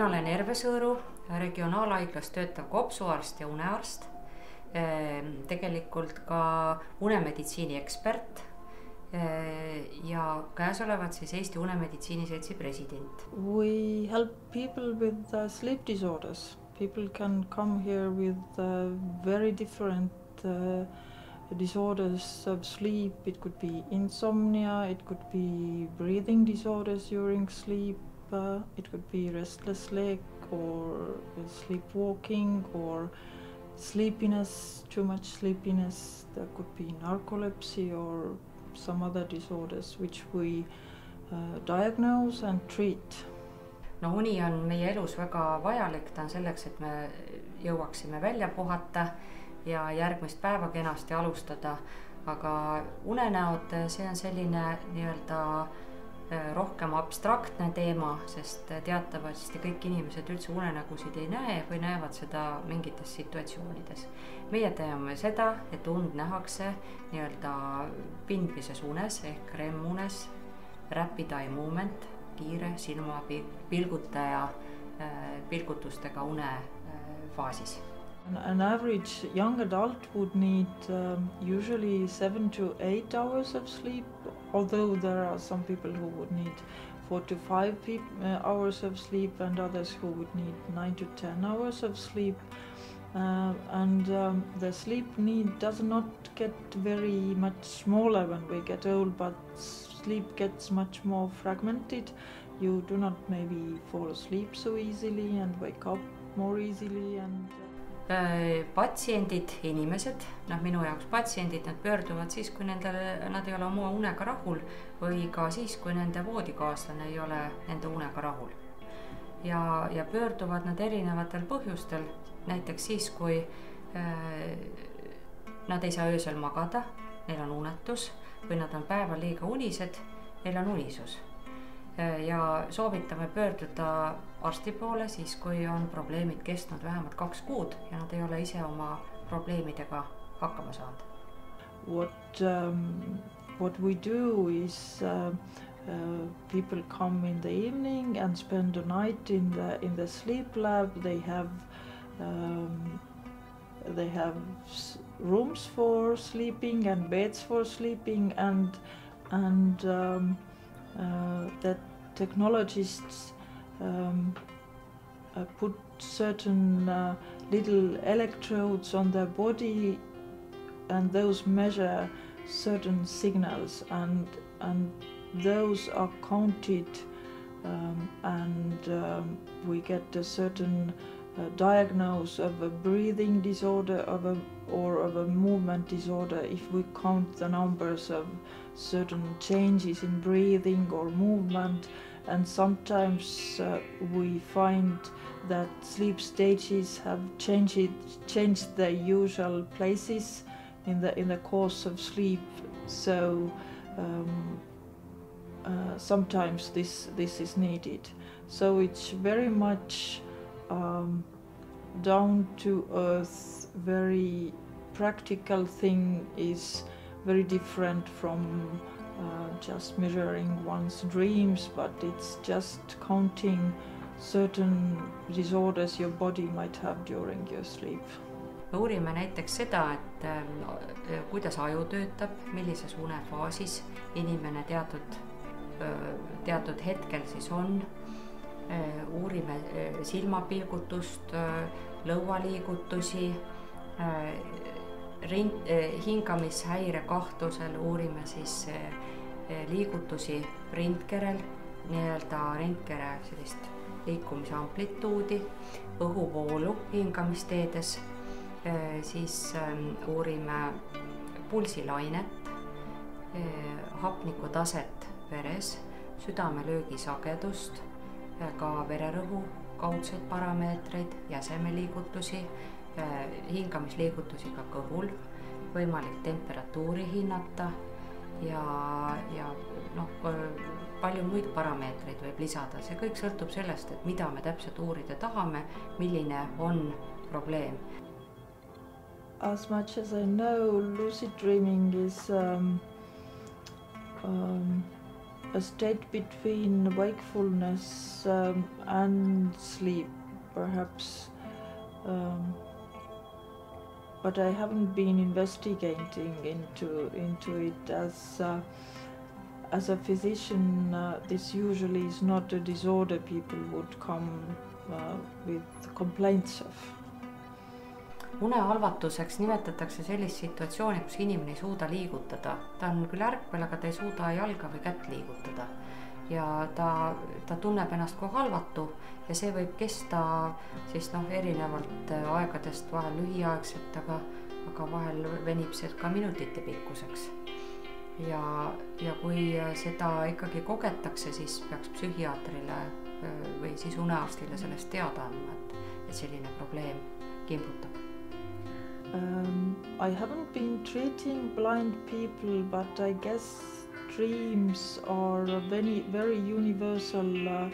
olen Erve Sõõru, regionaalhaiglas töötav kopsuarst ja unearst. tegelikult ka unemeditsiini ekspert. ja käesolevat siis Eesti Unemeditsiini Seltsi president. We help people with uh, sleep disorders. People can come here with uh, very different uh, disorders of sleep. It could be insomnia, it could be breathing disorders during sleep, uh, it could be restless leg or sleepwalking or sleepiness, too much sleepiness. There could be narcolepsy or some other disorders which we uh, diagnose and treat. no uni on meie elus väga vajalik, ta on selleks, et me jõuaksime välja puhata ja järgmist päeva kenasti alustada. aga unenäod, see on selline nii-öelda rohkem abstraktne teema, sest teatavasti kõik inimesed üldse unenägusid ei näe või näevad seda mingites situatsioonides. meie teame seda, et und nähakse nii-öelda pindmises unes ehk REM-unes, rapid eye movement, kiire silmapilgutaja äh, pilgutustega unefaasis An average young adult would need um, usually seven to eight hours of sleep, although there are some people who would need four to five uh, hours of sleep, and others who would need nine to ten hours of sleep. Uh, and um, the sleep need does not get very much smaller when we get old, but sleep gets much more fragmented. You do not maybe fall asleep so easily and wake up more easily and Äh, patsiendid, inimesed, noh, minu jaoks patsiendid, nad pöörduvad siis, kui nendele, nad ei ole oma unega rahul või ka siis, kui nende voodikaaslane ei ole nende unega rahul. ja, ja pöörduvad nad erinevatel põhjustel, näiteks siis, kui äh, nad ei saa öösel magada, neil on unetus või nad on päeval liiga unised, neil on unisus Äh, ja soovitame pöörduda arsti poole siis, kui on probleemid kestnud vähemalt kaks kuud ja nad ei ole ise oma probleemidega hakkama saanud. What um, what we do is uh, uh, people come in the evening and spend the night in the in the sleep lab. They have um, they have rooms for sleeping and beds for sleeping and and um, that technologists um, uh, put certain uh, little electrodes on their body and those measure certain signals and and those are counted um, and um, we get a certain uh, diagnose of a breathing disorder of a, or of a movement disorder if we count the numbers of certain changes in breathing or movement and sometimes uh, we find that sleep stages have changed changed their usual places in the in the course of sleep. So um, uh, sometimes this this is needed. So it's very much um, down to earth, very practical thing is very different from uh, just measuring one's dreams, but it's just counting certain disorders your body might have during your sleep. me uurime näiteks seda, et äh, kuidas aju töötab, millises unefaasis inimene teatud, teatud hetkel siis on Äh, uurime äh, silmapilgutust, äh, lõualiigutusi, rind-, hingamishäire kahtlusel uurime siis liigutusi rindkerel, nii-öelda rindkere sellist liikumise amplituudi, õhuvoolu hingamisteedes, siis ähm, uurime pulsilainet, hapnikutaset veres, südamelöögi sagedust ka vererõhu kaudseid parameetreid, jäsemeliigutusi, hingamisliigutusi ka kõhul, võimalik temperatuuri hinnata ja, ja noh, palju muid parameetreid võib lisada, see kõik sõltub sellest, et mida me täpselt uurida tahame, milline on probleem. As much as I know, lucid dreaming is um, um, a state between wakefulness um, and sleep, perhaps. Um, but I haven't been investigating into into it as uh, as a physician. Uh, this usually is not a disorder people would come uh, with complaints of. Unehalvatuseks nimetatakse sellist situatsiooni, kus inimene ei suuda liigutada, ta on küll ärkvel, aga ta ei suuda jalga või kätt liigutada. ja ta, ta tunneb ennast kui halvatu ja see võib kesta siis noh, erinevalt aegadest, vahel lühiaegselt, aga, aga vahel venib see ka minutite pikkuseks. ja, ja kui seda ikkagi kogetakse, siis peaks psühhiaatrile või siis unearstile sellest teada andma, et, et selline probleem kimbutab Um, I haven't been treating blind people, but I guess dreams are a very, very universal uh,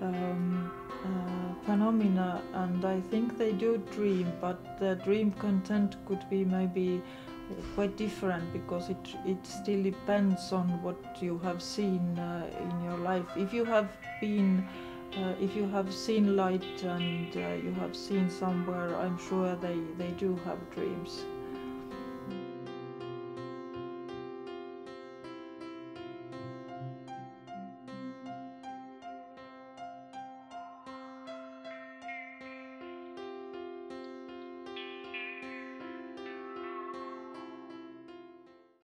um, uh, phenomena, and I think they do dream, but the dream content could be maybe quite different because it it still depends on what you have seen uh, in your life. If you have been uh, if you have seen light and uh, you have seen somewhere, I'm sure they, they do have dreams.